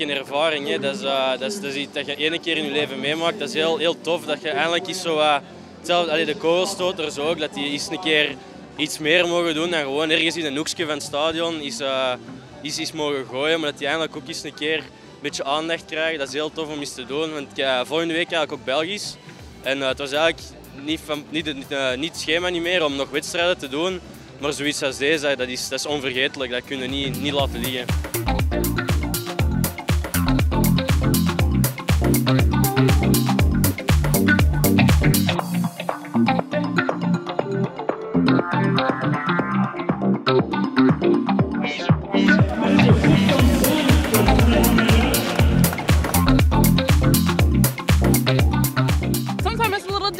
een ervaring. Hè. Dat, is, uh, dat, is, dat is iets dat je één keer in je leven meemaakt. Dat is heel, heel tof dat je eindelijk eens zo... Uh, hetzelfde, allee, de kogelstoters ook, dat die eens een keer iets meer mogen doen dan gewoon ergens in een hoekje van het stadion is, uh, is, is mogen gooien. Maar dat die eindelijk ook eens een keer een beetje aandacht krijgen. Dat is heel tof om eens te doen. Want volgende week eigenlijk ook Belgisch. En het was eigenlijk niet, van, niet, niet het schema niet meer om nog wedstrijden te doen. Maar zoiets als deze, dat is, dat is onvergetelijk. Dat kunnen we niet, niet laten liggen.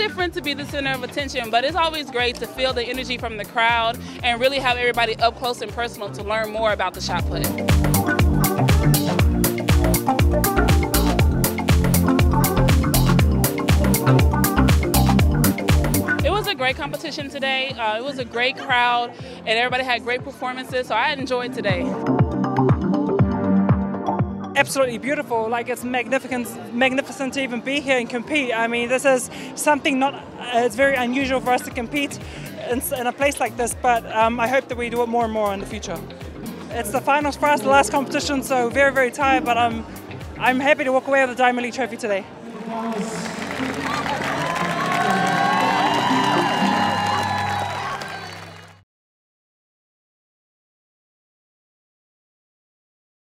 Different to be the center of attention, but it's always great to feel the energy from the crowd and really have everybody up close and personal to learn more about the shot put. It was a great competition today. Uh, it was a great crowd, and everybody had great performances, so I enjoyed today absolutely beautiful. Like it's magnificent, magnificent to even be here and compete. I mean, this is something not. Uh, it's very unusual for us to compete in, in a place like this, but um, I hope that we do it more and more in the future. It's the finals for us, the last competition, so very, very tired, but I'm, I'm happy to walk away with the Diamond League Trophy today.